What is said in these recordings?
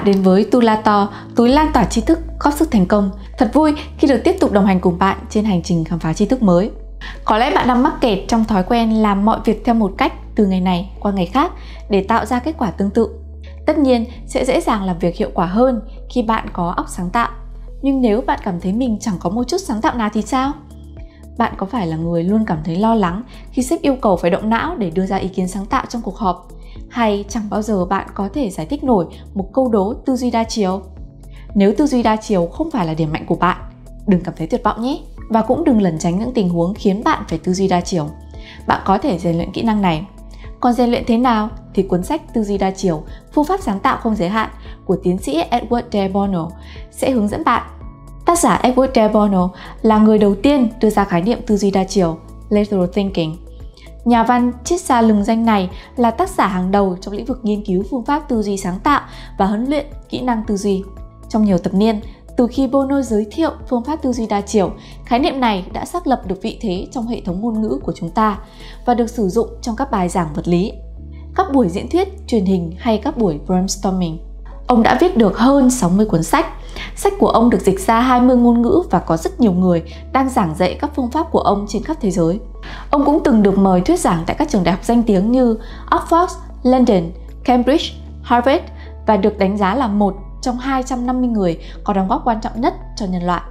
bạn đến với Tulato, túi lan tỏa tri thức, góp sức thành công. Thật vui khi được tiếp tục đồng hành cùng bạn trên hành trình khám phá tri thức mới. Có lẽ bạn đang mắc kẹt trong thói quen làm mọi việc theo một cách từ ngày này qua ngày khác để tạo ra kết quả tương tự. Tất nhiên sẽ dễ dàng làm việc hiệu quả hơn khi bạn có óc sáng tạo. Nhưng nếu bạn cảm thấy mình chẳng có một chút sáng tạo nào thì sao? Bạn có phải là người luôn cảm thấy lo lắng khi sếp yêu cầu phải động não để đưa ra ý kiến sáng tạo trong cuộc họp? Hay chẳng bao giờ bạn có thể giải thích nổi một câu đố tư duy đa chiều? Nếu tư duy đa chiều không phải là điểm mạnh của bạn, đừng cảm thấy tuyệt vọng nhé và cũng đừng lẩn tránh những tình huống khiến bạn phải tư duy đa chiều. Bạn có thể rèn luyện kỹ năng này. Còn rèn luyện thế nào thì cuốn sách Tư duy đa chiều, phương pháp sáng tạo không giới hạn của tiến sĩ Edward de Bono sẽ hướng dẫn bạn. Tác giả Edward de Bono là người đầu tiên đưa ra khái niệm tư duy đa chiều, lateral thinking. Nhà văn triết gia lừng danh này là tác giả hàng đầu trong lĩnh vực nghiên cứu phương pháp tư duy sáng tạo và huấn luyện kỹ năng tư duy. Trong nhiều thập niên, từ khi Bono giới thiệu phương pháp tư duy đa chiều, khái niệm này đã xác lập được vị thế trong hệ thống ngôn ngữ của chúng ta và được sử dụng trong các bài giảng vật lý, các buổi diễn thuyết, truyền hình hay các buổi brainstorming. Ông đã viết được hơn 60 cuốn sách. Sách của ông được dịch ra 20 ngôn ngữ và có rất nhiều người đang giảng dạy các phương pháp của ông trên khắp thế giới. Ông cũng từng được mời thuyết giảng tại các trường đại học danh tiếng như Oxford, London, Cambridge, Harvard và được đánh giá là một trong 250 người có đóng góp quan trọng nhất cho nhân loại.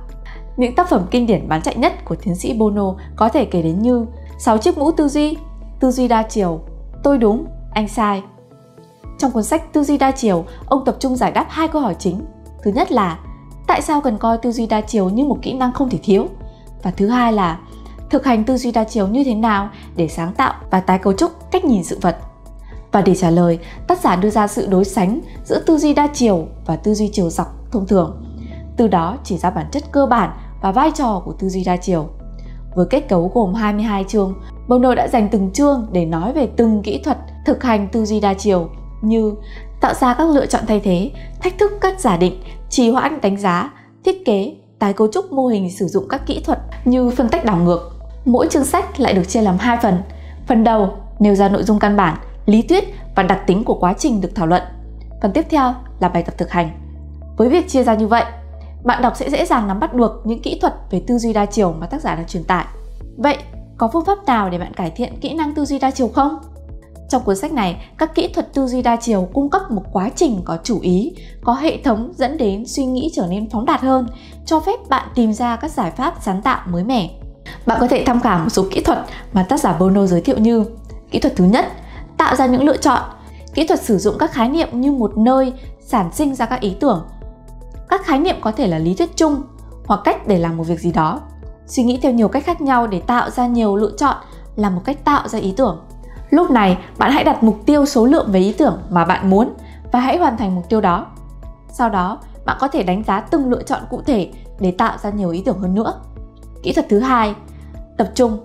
Những tác phẩm kinh điển bán chạy nhất của tiến sĩ Bono có thể kể đến như Sáu chiếc mũ tư duy, Tư duy đa chiều, Tôi đúng, anh sai. Trong cuốn sách Tư duy đa chiều, ông tập trung giải đáp hai câu hỏi chính. Thứ nhất là tại sao cần coi tư duy đa chiều như một kỹ năng không thể thiếu? Và thứ hai là thực hành tư duy đa chiều như thế nào để sáng tạo và tái cấu trúc cách nhìn sự vật và để trả lời, tác giả đưa ra sự đối sánh giữa tư duy đa chiều và tư duy chiều dọc thông thường. Từ đó chỉ ra bản chất cơ bản và vai trò của tư duy đa chiều. Với kết cấu gồm 22 chương, Bono đã dành từng chương để nói về từng kỹ thuật thực hành tư duy đa chiều như tạo ra các lựa chọn thay thế, thách thức các giả định, trì hoãn đánh giá, thiết kế, tái cấu trúc mô hình sử dụng các kỹ thuật như phân tách đảo ngược. Mỗi chương sách lại được chia làm hai phần. Phần đầu nêu ra nội dung căn bản, lý thuyết và đặc tính của quá trình được thảo luận. Phần tiếp theo là bài tập thực hành. Với việc chia ra như vậy, bạn đọc sẽ dễ dàng nắm bắt được những kỹ thuật về tư duy đa chiều mà tác giả đang truyền tải. Vậy, có phương pháp nào để bạn cải thiện kỹ năng tư duy đa chiều không? Trong cuốn sách này, các kỹ thuật tư duy đa chiều cung cấp một quá trình có chủ ý, có hệ thống dẫn đến suy nghĩ trở nên phóng đạt hơn, cho phép bạn tìm ra các giải pháp sáng tạo mới mẻ. Bạn có thể tham khảo một số kỹ thuật mà tác giả Bono giới thiệu như Kỹ thuật thứ nhất, tạo ra những lựa chọn kỹ thuật sử dụng các khái niệm như một nơi sản sinh ra các ý tưởng. Các khái niệm có thể là lý thuyết chung hoặc cách để làm một việc gì đó. Suy nghĩ theo nhiều cách khác nhau để tạo ra nhiều lựa chọn là một cách tạo ra ý tưởng lúc này, bạn hãy đặt mục tiêu số lượng về ý tưởng mà bạn muốn và hãy hoàn thành mục tiêu đó. Sau đó, bạn có thể đánh giá từng lựa chọn cụ thể để tạo ra nhiều ý tưởng hơn nữa. Kỹ thuật thứ hai, tập trung.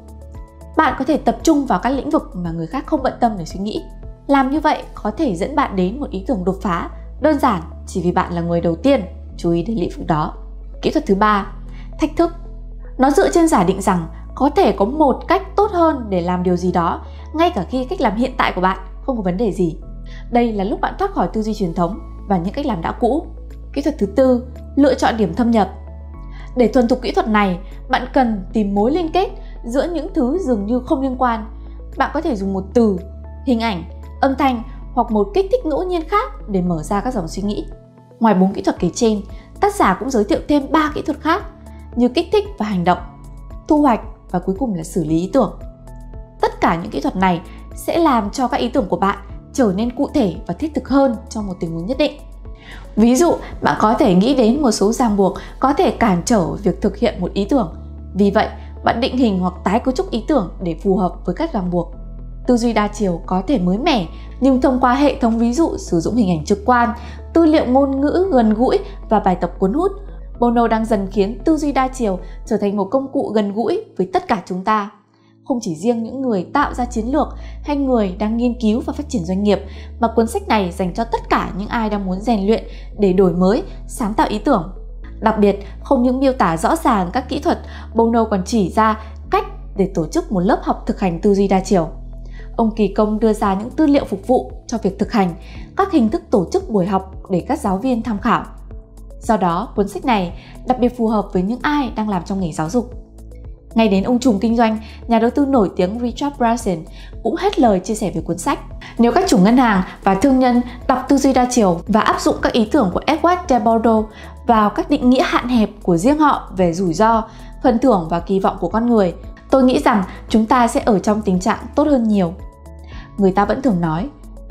Bạn có thể tập trung vào các lĩnh vực mà người khác không bận tâm để suy nghĩ. Làm như vậy có thể dẫn bạn đến một ý tưởng đột phá, đơn giản chỉ vì bạn là người đầu tiên chú ý đến lĩnh vực đó. Kỹ thuật thứ ba, thách thức. Nó dựa trên giả định rằng có thể có một cách tốt hơn để làm điều gì đó ngay cả khi cách làm hiện tại của bạn không có vấn đề gì. Đây là lúc bạn thoát khỏi tư duy truyền thống và những cách làm đã cũ. Kỹ thuật thứ tư, lựa chọn điểm thâm nhập. Để thuần thục kỹ thuật này, bạn cần tìm mối liên kết giữa những thứ dường như không liên quan. Bạn có thể dùng một từ, hình ảnh, âm thanh hoặc một kích thích ngẫu nhiên khác để mở ra các dòng suy nghĩ. Ngoài bốn kỹ thuật kể trên, tác giả cũng giới thiệu thêm ba kỹ thuật khác như kích thích và hành động, thu hoạch và cuối cùng là xử lý ý tưởng cả những kỹ thuật này sẽ làm cho các ý tưởng của bạn trở nên cụ thể và thiết thực hơn trong một tình huống nhất định. Ví dụ, bạn có thể nghĩ đến một số ràng buộc có thể cản trở việc thực hiện một ý tưởng. Vì vậy, bạn định hình hoặc tái cấu trúc ý tưởng để phù hợp với các ràng buộc. Tư duy đa chiều có thể mới mẻ, nhưng thông qua hệ thống ví dụ, sử dụng hình ảnh trực quan, tư liệu ngôn ngữ gần gũi và bài tập cuốn hút, bono đang dần khiến tư duy đa chiều trở thành một công cụ gần gũi với tất cả chúng ta không chỉ riêng những người tạo ra chiến lược hay người đang nghiên cứu và phát triển doanh nghiệp mà cuốn sách này dành cho tất cả những ai đang muốn rèn luyện để đổi mới sáng tạo ý tưởng Đặc biệt, không những miêu tả rõ ràng các kỹ thuật, Bono còn chỉ ra cách để tổ chức một lớp học thực hành tư duy đa chiều. ông Kỳ Công đưa ra những tư liệu phục vụ cho việc thực hành các hình thức tổ chức buổi học để các giáo viên tham khảo. Do đó, cuốn sách này đặc biệt phù hợp với những ai đang làm trong nghề giáo dục. Ngay đến ông trùm kinh doanh, nhà đầu tư nổi tiếng Richard Branson cũng hết lời chia sẻ về cuốn sách. Nếu các chủ ngân hàng và thương nhân đọc tư duy đa chiều và áp dụng các ý tưởng của Edward de Bordeaux vào các định nghĩa hạn hẹp của riêng họ về rủi ro, phần thưởng và kỳ vọng của con người, tôi nghĩ rằng chúng ta sẽ ở trong tình trạng tốt hơn nhiều. Người ta vẫn thường nói,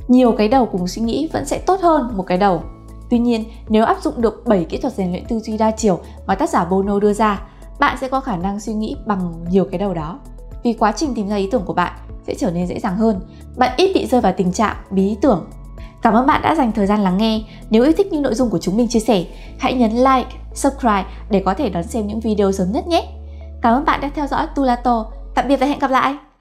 nhiều cái đầu cùng suy nghĩ vẫn sẽ tốt hơn một cái đầu. Tuy nhiên, nếu áp dụng được 7 kỹ thuật rèn luyện tư duy đa chiều mà tác giả Bono đưa ra, bạn sẽ có khả năng suy nghĩ bằng nhiều cái đầu đó. Vì quá trình tìm ra ý tưởng của bạn sẽ trở nên dễ dàng hơn. Bạn ít bị rơi vào tình trạng bí ý tưởng. Cảm ơn bạn đã dành thời gian lắng nghe. Nếu yêu thích những nội dung của chúng mình chia sẻ, hãy nhấn like, subscribe để có thể đón xem những video sớm nhất nhé. Cảm ơn bạn đã theo dõi Tulato. Tạm biệt và hẹn gặp lại!